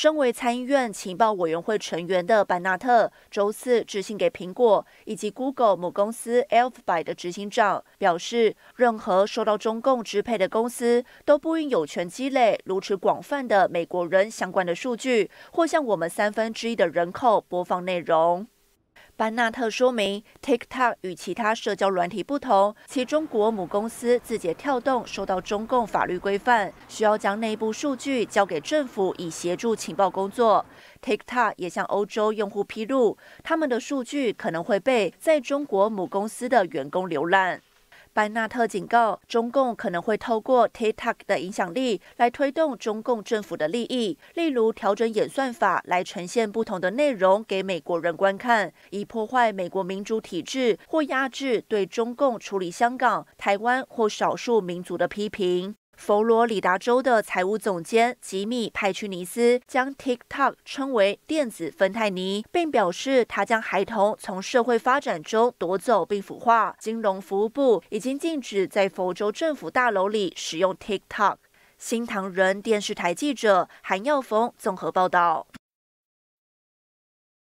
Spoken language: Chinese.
身为参议院情报委员会成员的班纳特，周四致信给苹果以及 Google 母公司 Alphabet 的执行长，表示，任何受到中共支配的公司都不应有权积累如此广泛的美国人相关的数据，或向我们三分之一的人口播放内容。班纳特说明，TikTok 与其他社交软体不同，其中国母公司字节跳动受到中共法律规范，需要将内部数据交给政府以协助情报工作。TikTok 也向欧洲用户披露，他们的数据可能会被在中国母公司的员工浏览。班纳特警告，中共可能会透过 TikTok 的影响力来推动中共政府的利益，例如调整演算法来呈现不同的内容给美国人观看，以破坏美国民主体制或压制对中共处理香港、台湾或少数民族的批评。佛罗里达州的财务总监吉米·派屈尼斯将 TikTok 称为“电子芬太尼”，并表示他将孩童从社会发展中夺走并腐化。金融服务部已经禁止在佛州政府大楼里使用 TikTok。新唐人电视台记者韩耀峰综合报道。